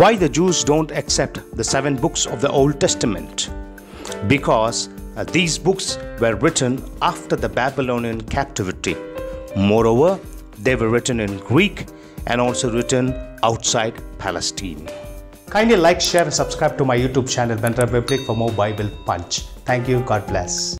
Why the Jews don't accept the seven books of the Old Testament? Because uh, these books were written after the Babylonian captivity. Moreover, they were written in Greek and also written outside Palestine. Kindly like, share, and subscribe to my YouTube channel, Benra Biblique, for more Bible Punch. Thank you. God bless.